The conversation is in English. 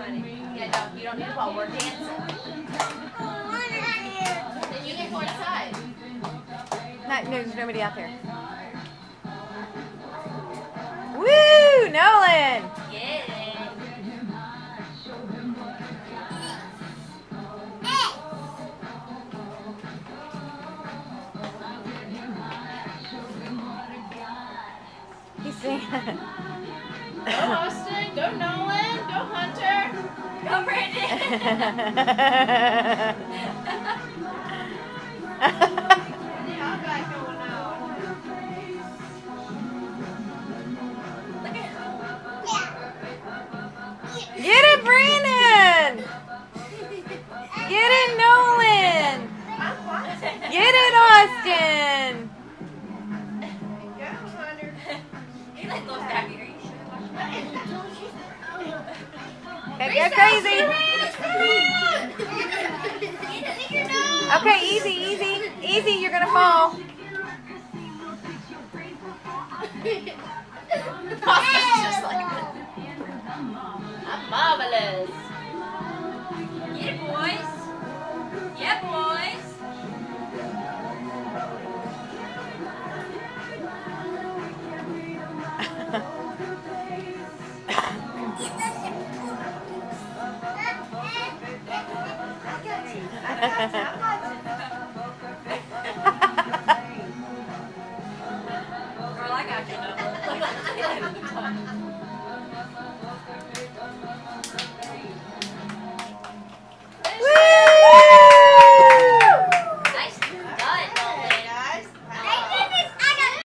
right now, honey. Yeah, no, you don't need to fall. We're dancing. Then you can go inside. No, no, there's nobody out there. Woo, Nolan! Yeah. He's singing. Go Austin. Go Nolan. Go Hunter. Go Brandon. Yeah, I'm back going out. Look at Get it, Brandon! Get it, Nolan! Get it, Austin! Okay, go crazy! Okay, easy, easy, easy, you're gonna fall. Austin's just like I'm marvelous. Yeah, boys. Girl, I got you.